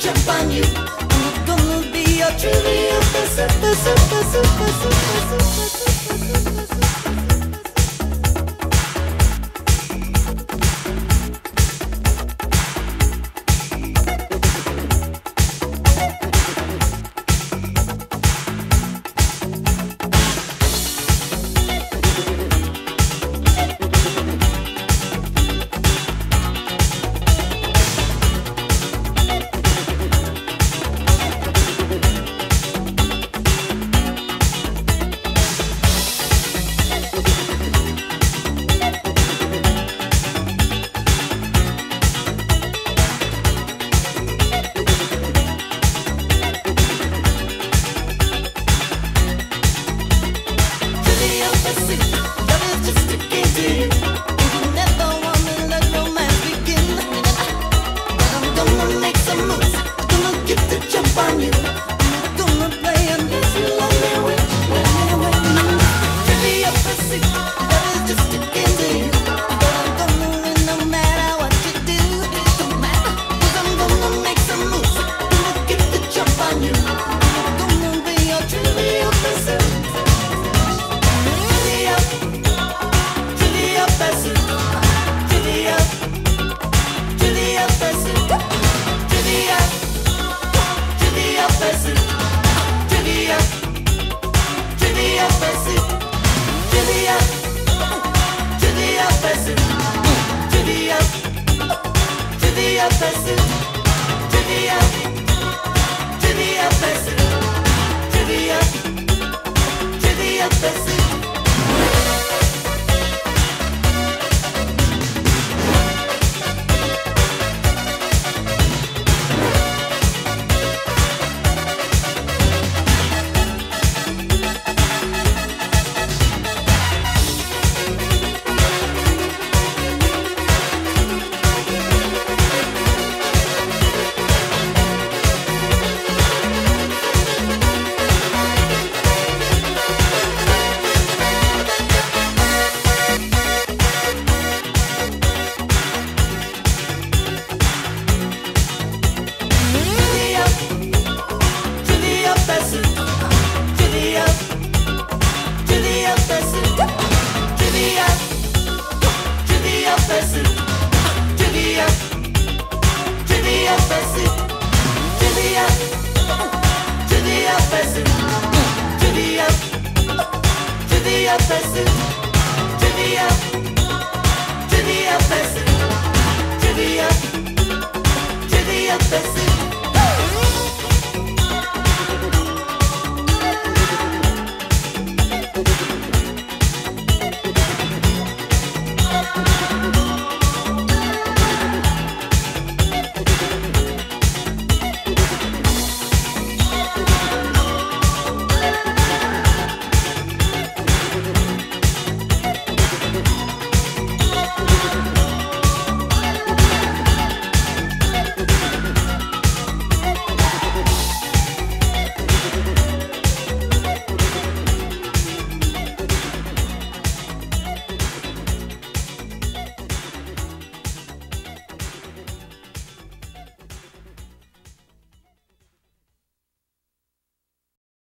jump on you. I'm gonna be a trivial super, super, super, super, super. piyasası dünya sensin